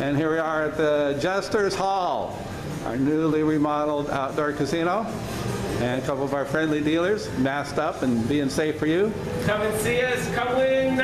And here we are at the Jester's Hall, our newly remodeled outdoor casino. And a couple of our friendly dealers masked up and being safe for you. Come and see us. Come in.